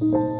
Música